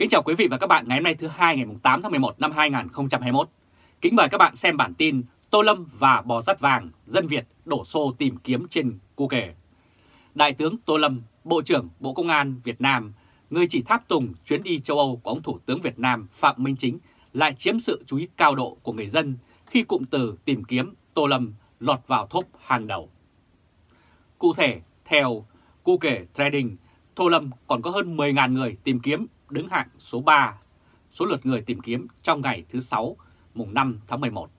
Kính chào quý vị và các bạn ngày hôm nay thứ hai ngày 8 tháng 11 năm 2021. Kính mời các bạn xem bản tin Tô Lâm và bò sắt vàng, dân Việt đổ xô tìm kiếm trên google. Đại tướng Tô Lâm, Bộ trưởng Bộ Công an Việt Nam, người chỉ tháp tùng chuyến đi châu Âu của ông Thủ tướng Việt Nam Phạm Minh Chính lại chiếm sự chú ý cao độ của người dân khi cụm từ tìm kiếm Tô Lâm lọt vào thốp hàng đầu. Cụ thể, theo google Trading, Tô Lâm còn có hơn 10.000 người tìm kiếm đứng hạng số 3, số lượt người tìm kiếm trong ngày thứ 6, mùng 5 tháng 11.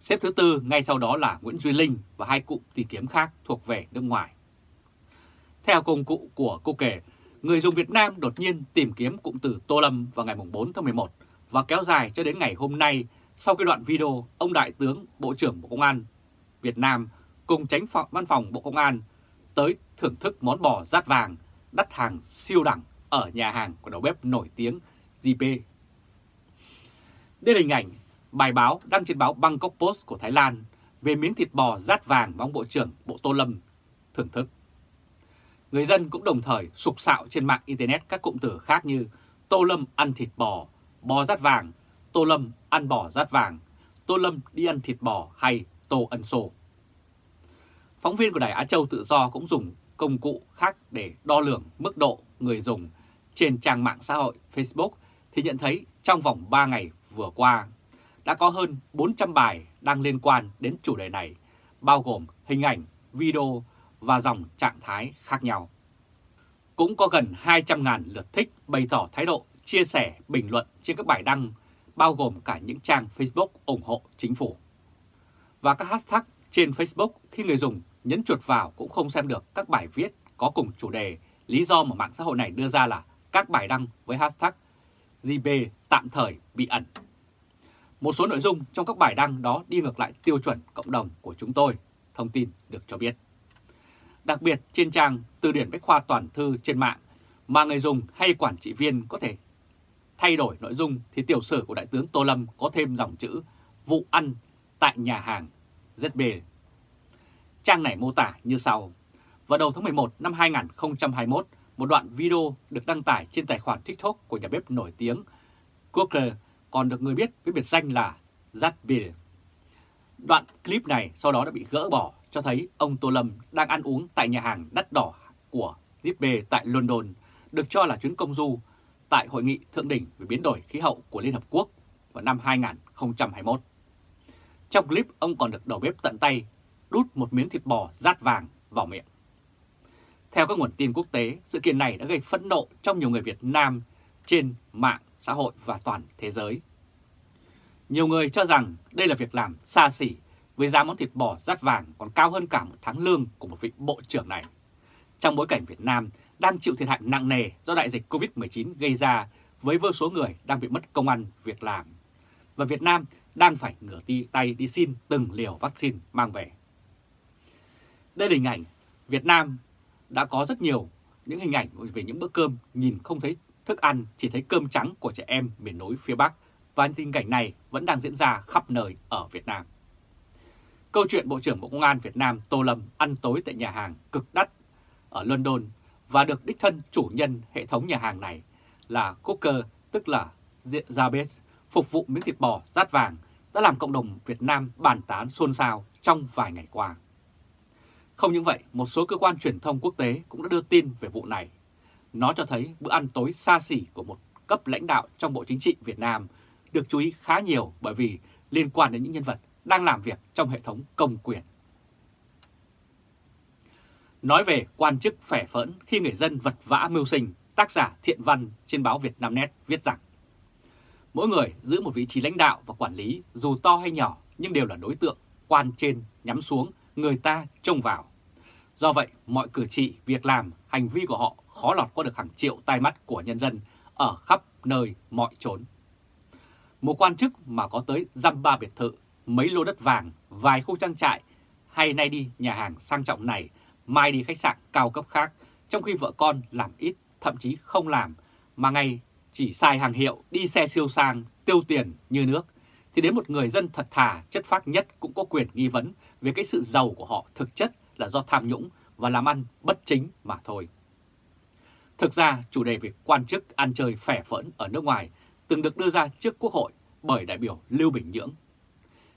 Xếp thứ tư ngay sau đó là Nguyễn Duy Linh và hai cụm tìm kiếm khác thuộc về nước ngoài. Theo công cụ của cô kể, người dùng Việt Nam đột nhiên tìm kiếm cụm từ Tô Lâm vào ngày 4 tháng 11 và kéo dài cho đến ngày hôm nay sau cái đoạn video ông Đại tướng Bộ trưởng Bộ Công an Việt Nam cùng tránh phòng văn phòng Bộ Công an tới thưởng thức món bò rát vàng đắt hàng siêu đẳng ở nhà hàng của đầu bếp nổi tiếng JP. Đây là hình ảnh bài báo đăng trên báo Bangkok Post của Thái Lan về miếng thịt bò rát vàng mà ông Bộ trưởng Bộ Tô Lâm thưởng thức. Người dân cũng đồng thời sục sạo trên mạng Internet các cụm từ khác như Tô Lâm ăn thịt bò, bò rát vàng, Tô Lâm ăn bò rát vàng, Tô Lâm đi ăn thịt bò hay Tô ân sô. Phóng viên của Đài Á Châu Tự Do cũng dùng công cụ khác để đo lường mức độ người dùng trên trang mạng xã hội Facebook thì nhận thấy trong vòng 3 ngày vừa qua đã có hơn 400 bài đăng liên quan đến chủ đề này, bao gồm hình ảnh, video và dòng trạng thái khác nhau. Cũng có gần 200.000 lượt thích bày tỏ thái độ, chia sẻ, bình luận trên các bài đăng, bao gồm cả những trang Facebook ủng hộ chính phủ. Và các hashtag trên Facebook khi người dùng nhấn chuột vào cũng không xem được các bài viết có cùng chủ đề. Lý do mà mạng xã hội này đưa ra là các bài đăng với hashtag GB tạm thời bị ẩn. Một số nội dung trong các bài đăng đó đi ngược lại tiêu chuẩn cộng đồng của chúng tôi, thông tin được cho biết. Đặc biệt trên trang từ điển bách khoa toàn thư trên mạng mà người dùng hay quản trị viên có thể thay đổi nội dung thì tiểu sử của Đại tướng Tô Lâm có thêm dòng chữ vụ ăn tại nhà hàng ZB. Trang này mô tả như sau. Vào đầu tháng 11 năm 2021, một đoạn video được đăng tải trên tài khoản TikTok của nhà bếp nổi tiếng Cooker còn được người biết với biệt danh là Zatbeer. Đoạn clip này sau đó đã bị gỡ bỏ cho thấy ông Tô Lâm đang ăn uống tại nhà hàng đắt đỏ của Zippe tại London, được cho là chuyến công du tại Hội nghị Thượng đỉnh về biến đổi khí hậu của Liên Hợp Quốc vào năm 2021. Trong clip, ông còn được đầu bếp tận tay đút một miếng thịt bò rát vàng vào miệng. Theo các nguồn tin quốc tế, sự kiện này đã gây phẫn nộ trong nhiều người Việt Nam trên mạng xã hội và toàn thế giới. Nhiều người cho rằng đây là việc làm xa xỉ với giá món thịt bò rát vàng còn cao hơn cả một tháng lương của một vị bộ trưởng này. Trong bối cảnh Việt Nam đang chịu thiệt hại nặng nề do đại dịch Covid-19 gây ra với vô số người đang bị mất công ăn việc làm. Và Việt Nam đang phải ngửa ti tay đi xin từng liều vaccine mang về. Đây là hình ảnh Việt Nam đã có rất nhiều những hình ảnh về những bữa cơm nhìn không thấy thức ăn, chỉ thấy cơm trắng của trẻ em miền núi phía Bắc và tình cảnh này vẫn đang diễn ra khắp nơi ở Việt Nam. Câu chuyện Bộ trưởng Bộ Công an Việt Nam Tô Lâm ăn tối tại nhà hàng cực đắt ở London và được đích thân chủ nhân hệ thống nhà hàng này là Cooker, tức là Zabes phục vụ miếng thịt bò rát vàng đã làm cộng đồng Việt Nam bàn tán xôn xao trong vài ngày qua. Không những vậy, một số cơ quan truyền thông quốc tế cũng đã đưa tin về vụ này. Nó cho thấy bữa ăn tối xa xỉ của một cấp lãnh đạo trong Bộ Chính trị Việt Nam được chú ý khá nhiều bởi vì liên quan đến những nhân vật đang làm việc trong hệ thống công quyền. Nói về quan chức phẻ phỡn khi người dân vật vã mưu sinh, tác giả Thiện Văn trên báo Việt Nam Net viết rằng Mỗi người giữ một vị trí lãnh đạo và quản lý dù to hay nhỏ nhưng đều là đối tượng quan trên nhắm xuống người ta trông vào. Do vậy, mọi cử chỉ, việc làm, hành vi của họ khó lọt qua được hàng triệu tai mắt của nhân dân ở khắp nơi mọi chốn. Một quan chức mà có tới dăm ba biệt thự, mấy lô đất vàng, vài khu trang trại hay nay đi nhà hàng sang trọng này, mai đi khách sạn cao cấp khác, trong khi vợ con làm ít, thậm chí không làm, mà ngày chỉ xài hàng hiệu, đi xe siêu sang, tiêu tiền như nước, thì đến một người dân thật thà, chất phác nhất cũng có quyền nghi vấn về cái sự giàu của họ thực chất là do tham nhũng và làm ăn bất chính mà thôi. Thực ra, chủ đề về quan chức ăn chơi phẻ phỡn ở nước ngoài từng được đưa ra trước Quốc hội bởi đại biểu Lưu Bình Nhưỡng.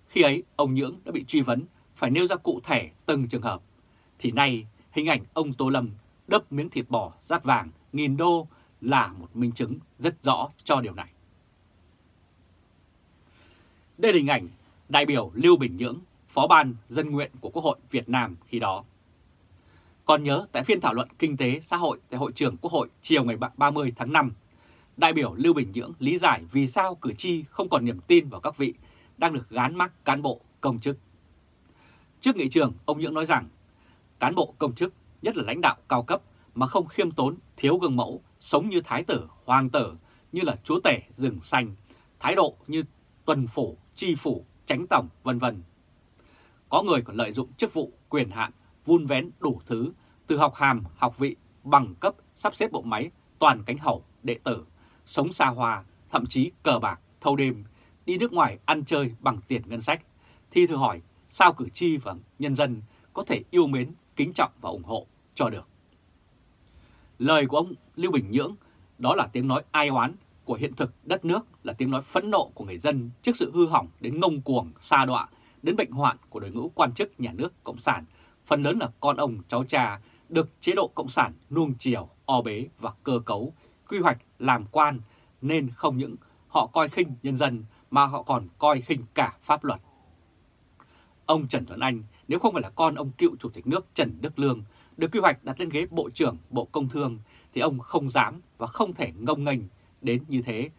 Khi ấy, ông Nhưỡng đã bị truy vấn phải nêu ra cụ thể từng trường hợp, thì nay hình ảnh ông Tô Lâm đấp miếng thịt bò rát vàng nghìn đô là một minh chứng rất rõ cho điều này. Đây là hình ảnh đại biểu Lưu Bình Nhưỡng, Phó ban Dân nguyện của Quốc hội Việt Nam khi đó. Còn nhớ tại phiên thảo luận kinh tế xã hội tại Hội trường Quốc hội chiều ngày 30 tháng 5, đại biểu Lưu Bình Nhưỡng lý giải vì sao cử tri không còn niềm tin vào các vị đang được gán mắc cán bộ công chức. Trước nghị trường, ông Nhưỡng nói rằng cán bộ công chức, nhất là lãnh đạo cao cấp mà không khiêm tốn, thiếu gương mẫu, sống như thái tử, hoàng tử, như là chúa tể rừng xanh, thái độ như tuần phủ, tri phủ, tránh tổng, vân vân. Có người còn lợi dụng chức vụ, quyền hạn, vun vén đủ thứ, từ học hàm, học vị, bằng cấp, sắp xếp bộ máy, toàn cánh hậu, đệ tử, sống xa hoa, thậm chí cờ bạc, thâu đêm, đi nước ngoài ăn chơi bằng tiền ngân sách, thì thử hỏi sao cử tri và nhân dân có thể yêu mến, kính trọng và ủng hộ cho được. Lời của ông Lưu Bình Nhưỡng đó là tiếng nói ai oán của hiện thực đất nước, là tiếng nói phẫn nộ của người dân trước sự hư hỏng đến ngông cuồng, xa đọa, đến bệnh hoạn của đội ngũ quan chức nhà nước Cộng sản, phần lớn là con ông cháu cha được chế độ Cộng sản nuông chiều, o bế và cơ cấu, quy hoạch làm quan nên không những họ coi khinh nhân dân mà họ còn coi khinh cả pháp luật. Ông Trần Tuấn Anh nếu không phải là con ông cựu Chủ tịch nước Trần Đức Lương được quy hoạch đặt lên ghế Bộ trưởng Bộ Công Thương thì ông không dám và không thể ngông nghênh đến như thế.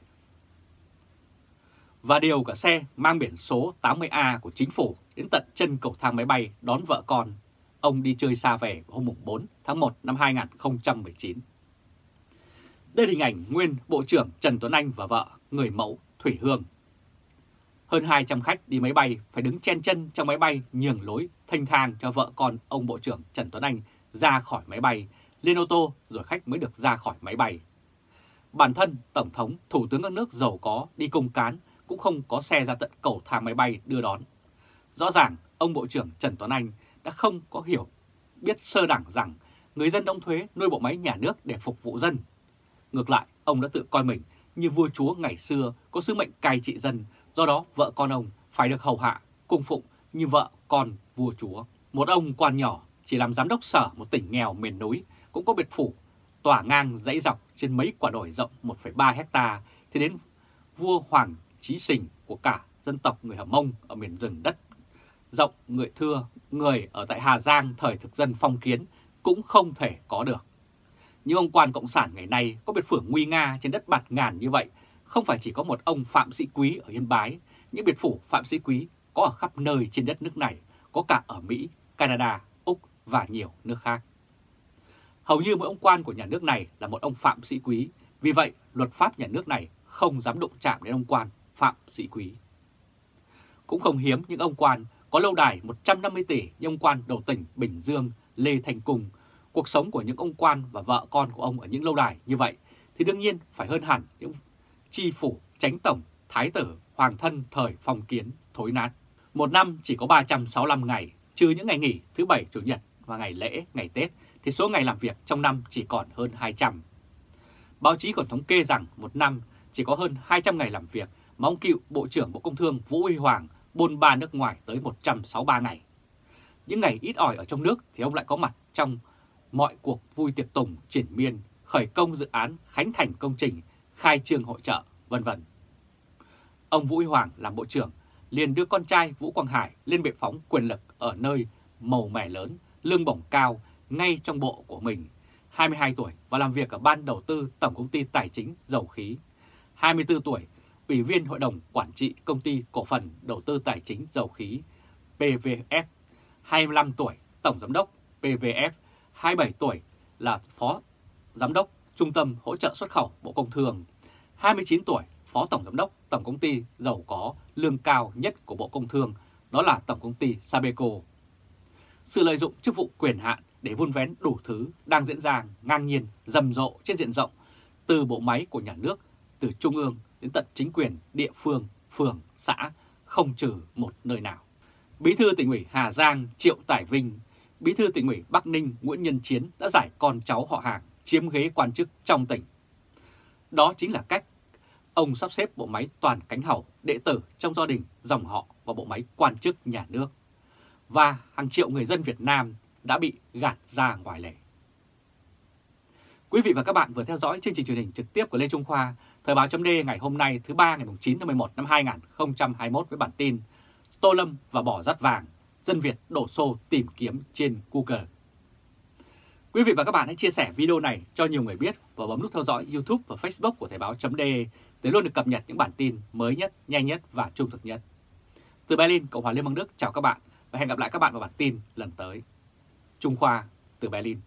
Và điều cả xe mang biển số 80A của chính phủ đến tận chân cầu thang máy bay đón vợ con. Ông đi chơi xa về hôm 4 tháng 1 năm 2019. Đây là hình ảnh nguyên Bộ trưởng Trần Tuấn Anh và vợ, người mẫu Thủy Hương. Hơn 200 khách đi máy bay phải đứng chen chân trong máy bay nhường lối thanh thang cho vợ con ông Bộ trưởng Trần Tuấn Anh ra khỏi máy bay, lên ô tô rồi khách mới được ra khỏi máy bay. Bản thân Tổng thống, Thủ tướng các nước giàu có đi công cán cũng không có xe ra tận cầu thang máy bay đưa đón. Rõ ràng ông Bộ trưởng Trần Tuấn Anh đã không có hiểu biết sơ đẳng rằng người dân đóng thuế nuôi bộ máy nhà nước để phục vụ dân. Ngược lại, ông đã tự coi mình như vua chúa ngày xưa có sứ mệnh cai trị dân, do đó vợ con ông phải được hầu hạ, cung phụng như vợ con vua chúa. Một ông quan nhỏ chỉ làm giám đốc sở một tỉnh nghèo miền núi cũng có biệt phủ tỏa ngang dãy dọc trên mấy quả đồi rộng 1,3 hecta thì đến vua Hoàng Chí Sình của cả dân tộc người Hầm Mông ở miền rừng đất rộng người thưa người ở tại Hà Giang thời thực dân phong kiến cũng không thể có được. Những ông quan cộng sản ngày nay có biệt phủ nguy nga trên đất bạt ngàn như vậy không phải chỉ có một ông Phạm Sĩ Quý ở Yên Bái, những biệt phủ Phạm Sĩ Quý có ở khắp nơi trên đất nước này, có cả ở Mỹ, Canada, Úc và nhiều nước khác. Hầu như mỗi ông quan của nhà nước này là một ông Phạm Sĩ Quý, vì vậy luật pháp nhà nước này không dám đụng chạm đến ông quan Phạm Sĩ Quý. Cũng không hiếm những ông quan có lâu đài 150 tỷ như ông quan đầu tỉnh Bình Dương Lê Thành Cung. Cuộc sống của những ông quan và vợ con của ông ở những lâu đài như vậy thì đương nhiên phải hơn hẳn những chi phủ, tránh tổng, thái tử, hoàng thân thời phong kiến thối nát. Một năm chỉ có 365 ngày, trừ những ngày nghỉ thứ Bảy, Chủ nhật và ngày lễ, ngày Tết thì số ngày làm việc trong năm chỉ còn hơn 200. Báo chí còn thống kê rằng một năm chỉ có hơn 200 ngày làm việc mà ông cựu Bộ trưởng Bộ Công Thương Vũ Huy Hoàng bôn ba nước ngoài tới 163 ngày. Những ngày ít ỏi ở trong nước thì ông lại có mặt trong mọi cuộc vui tiệc tùng, triển miên, khởi công dự án, khánh thành công trình, khai trương hội trợ, vân vân. Ông Vũ Huy Hoàng làm bộ trưởng liền đưa con trai Vũ Quang Hải lên bệ phóng quyền lực ở nơi màu mẻ lớn, lương bổng cao ngay trong bộ của mình, 22 tuổi và làm việc ở ban đầu tư Tổng công ty Tài chính Dầu khí, 24 tuổi, Ủy viên Hội đồng Quản trị Công ty Cổ phần Đầu tư Tài chính Dầu khí PVF, 25 tuổi, Tổng Giám đốc PVF, 27 tuổi là Phó Giám đốc Trung tâm Hỗ trợ Xuất khẩu Bộ Công Thương, 29 tuổi, Phó Tổng Giám đốc Tổng Công ty Dầu có lương cao nhất của Bộ Công Thương, đó là Tổng Công ty Sabeco. Sự lợi dụng chức vụ quyền hạn để vun vén đủ thứ đang diễn ra ngang nhiên, rầm rộ trên diện rộng từ bộ máy của nhà nước, từ trung ương đến tận chính quyền địa phương, phường, xã, không trừ một nơi nào. Bí thư tỉnh ủy Hà Giang Triệu Tải Vinh, Bí thư tỉnh ủy Bắc Ninh Nguyễn Nhân Chiến đã giải con cháu họ hàng chiếm ghế quan chức trong tỉnh. Đó chính là cách ông sắp xếp bộ máy toàn cánh hầu, đệ tử trong gia đình, dòng họ và bộ máy quan chức nhà nước. Và hàng triệu người dân Việt Nam đã bị gạt ra ngoài lề. Quý vị và các bạn vừa theo dõi chương trình truyền hình trực tiếp của Lê Trung Khoa, Thời báo chấm ngày hôm nay thứ ba ngày 9 tháng 11 năm 2021 với bản tin Tô Lâm và bỏ rắt vàng, dân Việt đổ xô tìm kiếm trên Google. Quý vị và các bạn hãy chia sẻ video này cho nhiều người biết và bấm nút theo dõi YouTube và Facebook của Thời báo chấm để luôn được cập nhật những bản tin mới nhất, nhanh nhất và trung thực nhất. Từ Berlin, Cộng hòa Liên bang Đức chào các bạn và hẹn gặp lại các bạn vào bản tin lần tới. Trung Khoa từ Berlin.